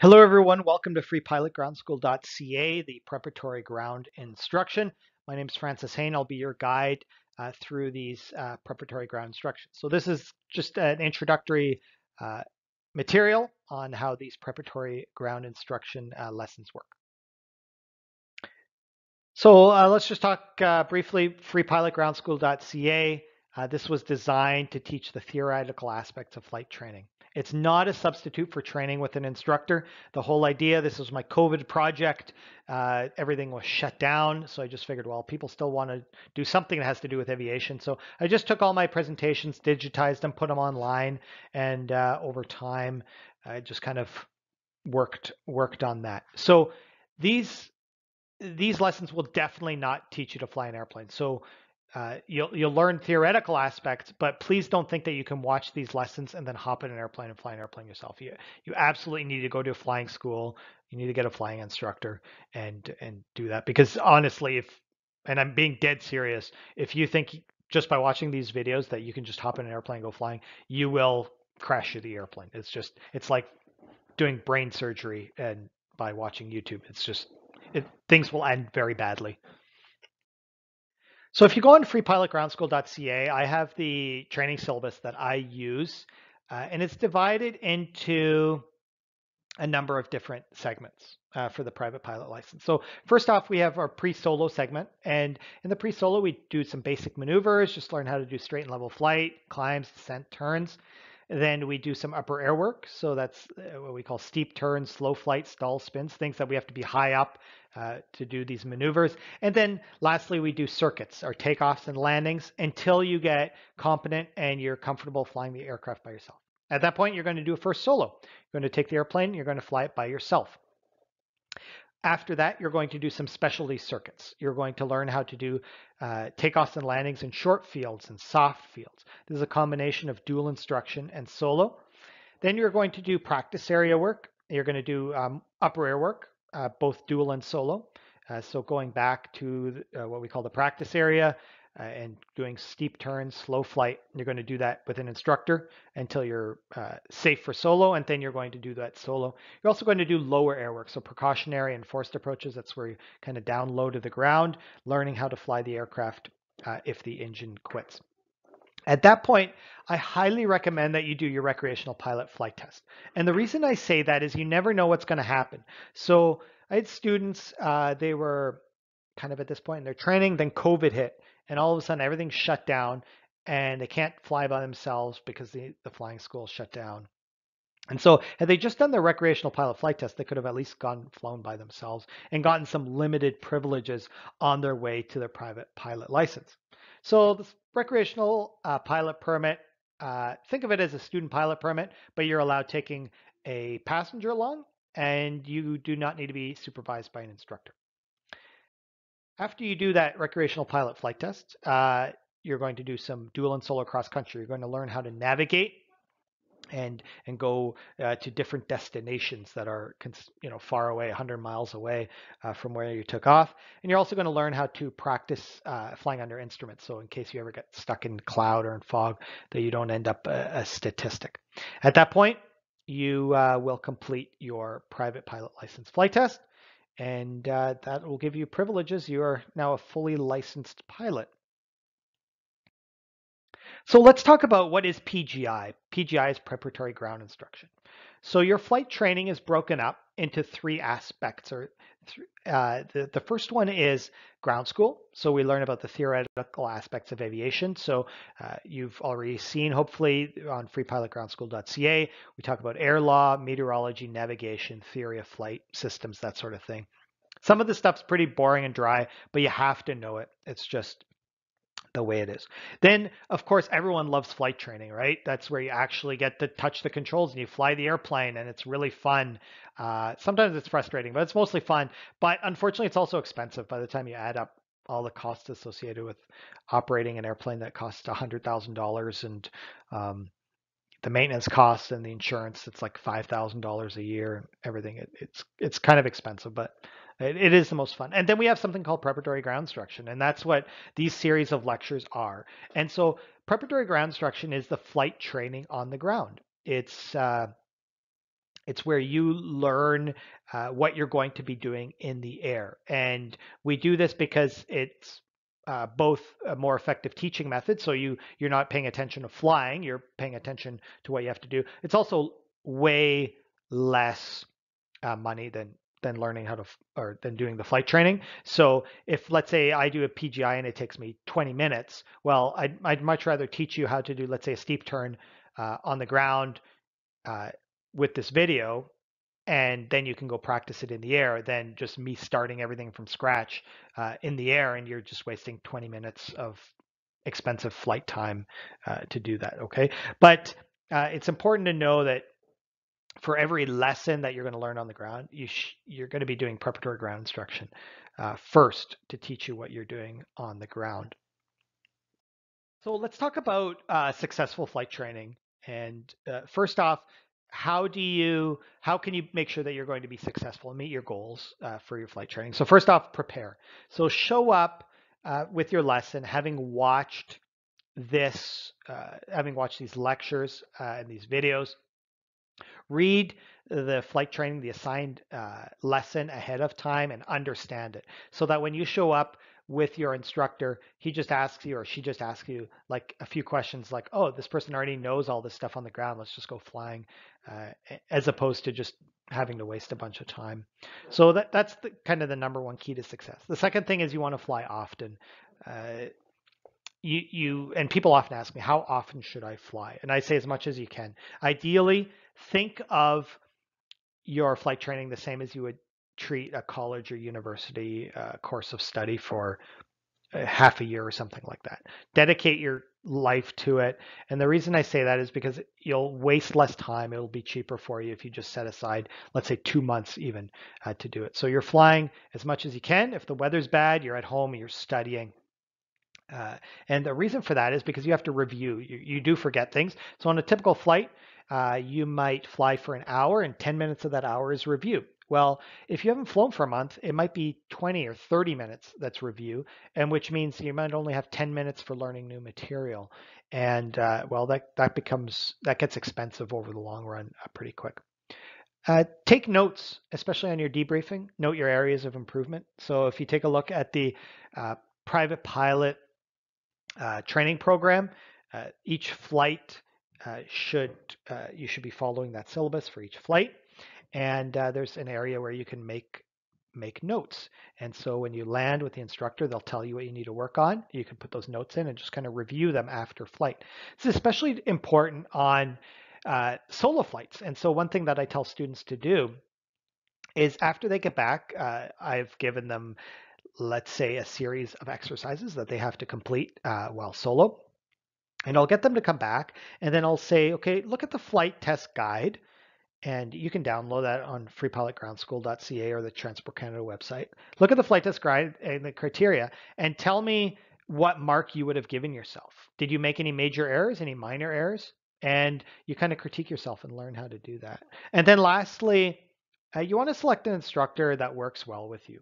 Hello, everyone. Welcome to freepilotgroundschool.ca, the preparatory ground instruction. My name is Francis Hain. I'll be your guide uh, through these uh, preparatory ground instructions. So this is just an introductory uh, material on how these preparatory ground instruction uh, lessons work. So uh, let's just talk uh, briefly, freepilotgroundschool.ca. this was designed to teach the theoretical aspects of flight training. It's not a substitute for training with an instructor. The whole idea, this was my COVID project. Uh, everything was shut down. So I just figured, well, people still want to do something that has to do with aviation. So I just took all my presentations, digitized them, put them online. And uh, over time, I just kind of worked worked on that. So these these lessons will definitely not teach you to fly an airplane. So uh, you'll you'll learn theoretical aspects, but please don't think that you can watch these lessons and then hop in an airplane and fly an airplane yourself. You you absolutely need to go to a flying school. You need to get a flying instructor and and do that because honestly, if and I'm being dead serious, if you think just by watching these videos that you can just hop in an airplane and go flying, you will crash the airplane. It's just it's like doing brain surgery and by watching YouTube. It's just it, things will end very badly. So if you go on freepilotgroundschool.ca, I have the training syllabus that I use, uh, and it's divided into a number of different segments uh, for the private pilot license. So first off, we have our pre-solo segment, and in the pre-solo, we do some basic maneuvers, just learn how to do straight and level flight, climbs, descent, turns. Then we do some upper air work. So that's uh, what we call steep turns, slow flight, stall spins, things that we have to be high up uh, to do these maneuvers. And then lastly, we do circuits or takeoffs and landings until you get competent and you're comfortable flying the aircraft by yourself. At that point, you're going to do a first solo. You're going to take the airplane, you're going to fly it by yourself. After that, you're going to do some specialty circuits. You're going to learn how to do uh, takeoffs and landings in short fields and soft fields. This is a combination of dual instruction and solo. Then you're going to do practice area work. You're going to do um, upper air work, uh, both dual and solo. Uh, so going back to uh, what we call the practice area, uh, and doing steep turns, slow flight. You're going to do that with an instructor until you're uh, safe for solo, and then you're going to do that solo. You're also going to do lower air work, so precautionary and forced approaches. That's where you kind of down low to the ground, learning how to fly the aircraft uh, if the engine quits. At that point, I highly recommend that you do your recreational pilot flight test. And the reason I say that is you never know what's going to happen. So I had students, uh, they were kind of at this point in their training, then COVID hit and all of a sudden everything's shut down and they can't fly by themselves because the, the flying school shut down. And so, had they just done their recreational pilot flight test, they could have at least gone flown by themselves and gotten some limited privileges on their way to their private pilot license. So, this recreational uh, pilot permit, uh, think of it as a student pilot permit, but you're allowed taking a passenger along, and you do not need to be supervised by an instructor. After you do that recreational pilot flight test, uh, you're going to do some dual and solo cross country. You're going to learn how to navigate and and go uh, to different destinations that are you know far away 100 miles away uh, from where you took off and you're also going to learn how to practice uh, flying under instruments so in case you ever get stuck in cloud or in fog that you don't end up a, a statistic at that point you uh, will complete your private pilot license flight test and uh, that will give you privileges. You are now a fully licensed pilot. So let's talk about what is PGI. PGI is preparatory ground instruction. So your flight training is broken up into three aspects. Or uh, the, the first one is ground school. So we learn about the theoretical aspects of aviation. So uh, you've already seen, hopefully, on freepilotgroundschool.ca, we talk about air law, meteorology, navigation, theory of flight, systems, that sort of thing. Some of the stuff's pretty boring and dry, but you have to know it. It's just the way it is. Then, of course, everyone loves flight training, right? That's where you actually get to touch the controls and you fly the airplane, and it's really fun. Uh, sometimes it's frustrating, but it's mostly fun. But unfortunately, it's also expensive by the time you add up all the costs associated with operating an airplane that costs $100,000 and um, the maintenance costs and the insurance. It's like $5,000 a year and everything. It, it's it's kind of expensive, but it, it is the most fun. And then we have something called preparatory ground instruction, and that's what these series of lectures are. And so preparatory ground instruction is the flight training on the ground. It's uh, It's where you learn uh, what you're going to be doing in the air. And we do this because it's uh, both a more effective teaching method. So you you're not paying attention to flying, you're paying attention to what you have to do. It's also way less uh, money than than learning how to or than doing the flight training. So if let's say I do a PGI and it takes me 20 minutes, well, I'd, I'd much rather teach you how to do let's say a steep turn uh, on the ground uh, with this video and then you can go practice it in the air than just me starting everything from scratch uh, in the air and you're just wasting 20 minutes of expensive flight time uh, to do that okay? But uh, it's important to know that for every lesson that you're going to learn on the ground you you're going to be doing preparatory ground instruction uh, first to teach you what you're doing on the ground. So let's talk about uh, successful flight training. And uh, first off how do you how can you make sure that you're going to be successful and meet your goals uh, for your flight training? So first off prepare. So show up uh, with your lesson having watched this uh, having watched these lectures uh, and these videos. Read the flight training the assigned uh, lesson ahead of time and understand it so that when you show up with your instructor, he just asks you or she just asks you like a few questions like, oh, this person already knows all this stuff on the ground. Let's just go flying, uh, as opposed to just having to waste a bunch of time. So that that's the, kind of the number one key to success. The second thing is you want to fly often. Uh, you you and people often ask me how often should I fly, and I say as much as you can. Ideally, think of your flight training the same as you would treat a college or university uh, course of study for half a year or something like that. Dedicate your life to it. And the reason I say that is because you'll waste less time. It'll be cheaper for you if you just set aside, let's say, two months even uh, to do it. So you're flying as much as you can. If the weather's bad, you're at home, you're studying. Uh, and the reason for that is because you have to review. You, you do forget things. So on a typical flight, uh, you might fly for an hour, and 10 minutes of that hour is review. Well, if you haven't flown for a month, it might be 20 or 30 minutes that's review, and which means you might only have 10 minutes for learning new material. And uh, well, that that becomes that gets expensive over the long run uh, pretty quick. Uh, take notes, especially on your debriefing. Note your areas of improvement. So if you take a look at the uh, private pilot uh, training program, uh, each flight should you should be following that syllabus for each flight and uh, there's an area where you can make make notes. And so when you land with the instructor, they'll tell you what you need to work on. You can put those notes in and just kind of review them after flight. It's especially important on uh, solo flights. And so one thing that I tell students to do is after they get back, uh, I've given them, let's say, a series of exercises that they have to complete uh, while solo. And I'll get them to come back and then I'll say, okay, look at the flight test guide and you can download that on freepilotgroundschool.ca or the Transport Canada website. Look at the flight test guide and the criteria and tell me what mark you would have given yourself. Did you make any major errors, any minor errors? And you kind of critique yourself and learn how to do that. And then lastly, uh, you want to select an instructor that works well with you.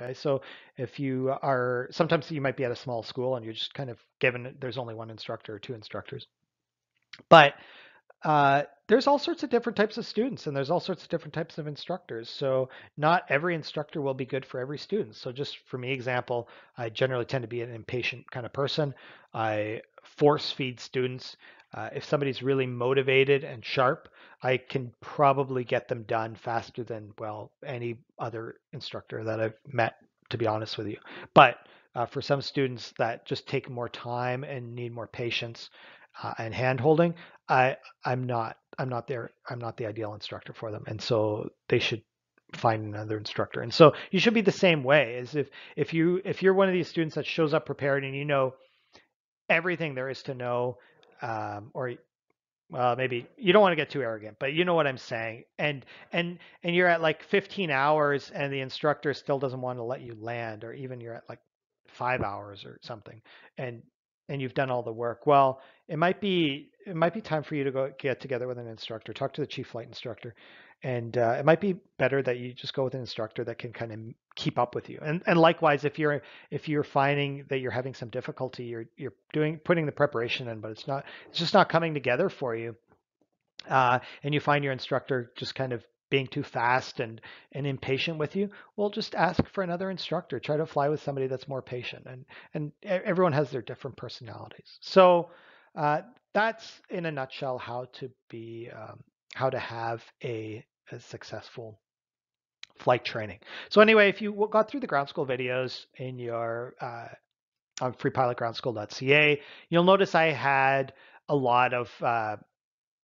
Okay, so if you are, sometimes you might be at a small school and you're just kind of given, there's only one instructor or two instructors. But uh, there's all sorts of different types of students and there's all sorts of different types of instructors. So not every instructor will be good for every student. So just for me example, I generally tend to be an impatient kind of person. I force feed students. Uh, if somebody's really motivated and sharp, I can probably get them done faster than, well, any other instructor that I've met, to be honest with you. But uh, for some students that just take more time and need more patience, uh, and hand holding, I I'm not I'm not there I'm not the ideal instructor for them, and so they should find another instructor. And so you should be the same way as if if you if you're one of these students that shows up prepared and you know everything there is to know, um, or well maybe you don't want to get too arrogant but you know what i'm saying and and and you're at like 15 hours and the instructor still doesn't want to let you land or even you're at like five hours or something and and you've done all the work. Well, it might be it might be time for you to go get together with an instructor, talk to the chief flight instructor, and uh, it might be better that you just go with an instructor that can kind of keep up with you. And and likewise, if you're if you're finding that you're having some difficulty, you're you're doing putting the preparation in, but it's not it's just not coming together for you. uh, and you find your instructor just kind of being too fast and, and impatient with you, well, just ask for another instructor. Try to fly with somebody that's more patient. And, and everyone has their different personalities. So uh, that's in a nutshell how to be, um, how to have a, a successful flight training. So anyway, if you got through the ground school videos in your uh, on freepilotgroundschool.ca, you'll notice I had a lot of uh,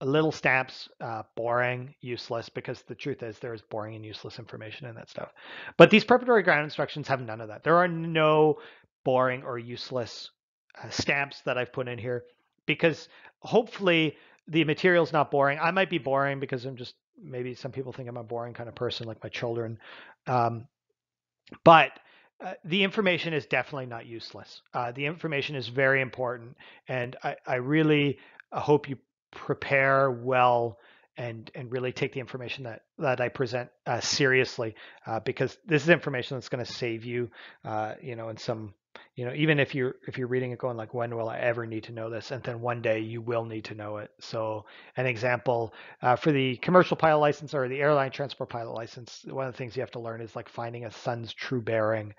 little stamps, uh, boring, useless, because the truth is there's boring and useless information in that stuff. But these preparatory ground instructions have none of that. There are no boring or useless uh, stamps that I've put in here because hopefully the material is not boring. I might be boring because I'm just maybe some people think I'm a boring kind of person, like my children. Um, but uh, the information is definitely not useless. Uh, the information is very important, and I, I really hope you prepare well and and really take the information that that I present uh, seriously uh, because this is information that's going to save you, uh, you know, in some, you know, even if you're if you're reading it going like, when will I ever need to know this? And then one day you will need to know it. So an example uh, for the commercial pilot license or the airline transport pilot license, one of the things you have to learn is like finding a sun's true bearing,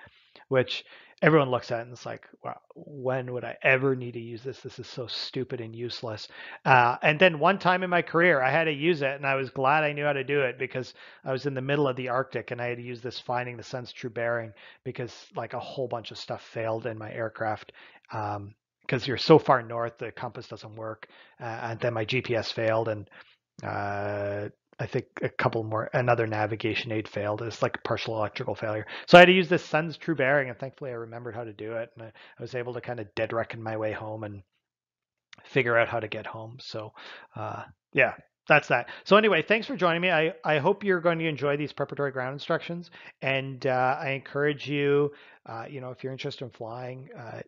which everyone looks at it and it's like, wow, when would I ever need to use this? This is so stupid and useless. Uh, and then one time in my career, I had to use it, and I was glad I knew how to do it because I was in the middle of the Arctic and I had to use this finding the sun's true bearing because like a whole bunch of stuff failed in my aircraft. Um, because you're so far north, the compass doesn't work, uh, and then my GPS failed, and uh, I think a couple more, another navigation aid failed. It's like a partial electrical failure. So I had to use this sun's true bearing, and thankfully I remembered how to do it, and I, I was able to kind of dead reckon my way home and figure out how to get home. So uh, yeah, that's that. So anyway, thanks for joining me. I, I hope you're going to enjoy these preparatory ground instructions, and uh, I encourage you, uh, you know, if you're interested in flying, uh,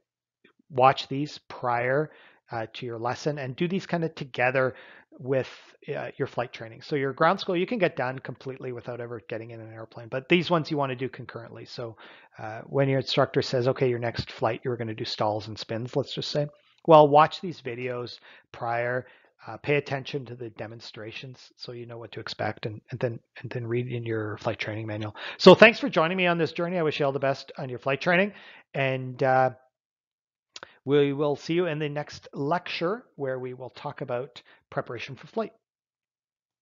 watch these prior uh, to your lesson and do these kind of together with uh, your flight training. So your ground school you can get done completely without ever getting in an airplane, but these ones you want to do concurrently. So uh, when your instructor says, okay, your next flight you're going to do stalls and spins, let's just say, well, watch these videos prior. Uh, pay attention to the demonstrations so you know what to expect and, and then and then read in your flight training manual. So thanks for joining me on this journey. I wish you all the best on your flight training and uh, we will see you in the next lecture where we will talk about preparation for flight.